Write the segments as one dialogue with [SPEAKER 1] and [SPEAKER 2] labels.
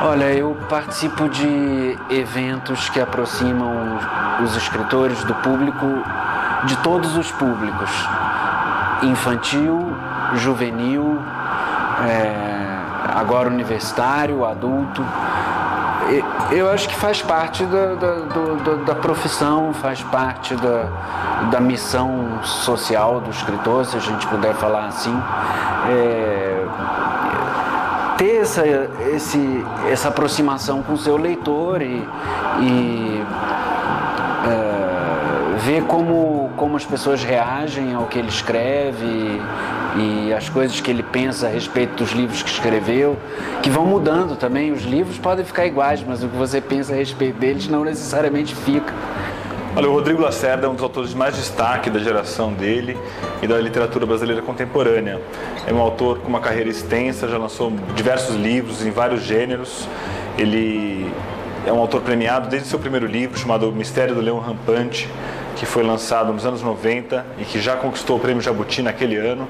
[SPEAKER 1] Olha, eu participo de eventos que aproximam os escritores do público, de todos os públicos: infantil, juvenil, é, agora universitário, adulto. Eu acho que faz parte da, da, da, profissão, faz parte da, da missão social do escritor, se a gente puder falar assim. É, ter essa, esse, essa aproximação com o seu leitor e, e é, ver como, como as pessoas reagem ao que ele escreve e as coisas que ele pensa a respeito dos livros que escreveu, que vão mudando também. Os livros podem ficar iguais, mas o que você pensa a respeito deles não necessariamente fica.
[SPEAKER 2] Olha, o Rodrigo Lacerda é um dos autores de mais destaque da geração dele e da literatura brasileira contemporânea. É um autor com uma carreira extensa, já lançou diversos livros em vários gêneros. Ele é um autor premiado desde seu primeiro livro, chamado Mistério do Leão Rampante, que foi lançado nos anos 90 e que já conquistou o prêmio Jabuti naquele ano.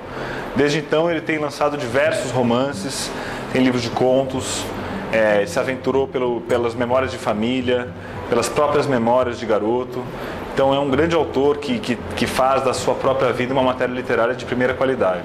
[SPEAKER 2] Desde então, ele tem lançado diversos romances, tem livros de contos, é, se aventurou pelo, pelas memórias de família, pelas próprias memórias de garoto. Então é um grande autor que, que, que faz da sua própria vida uma matéria literária de primeira qualidade.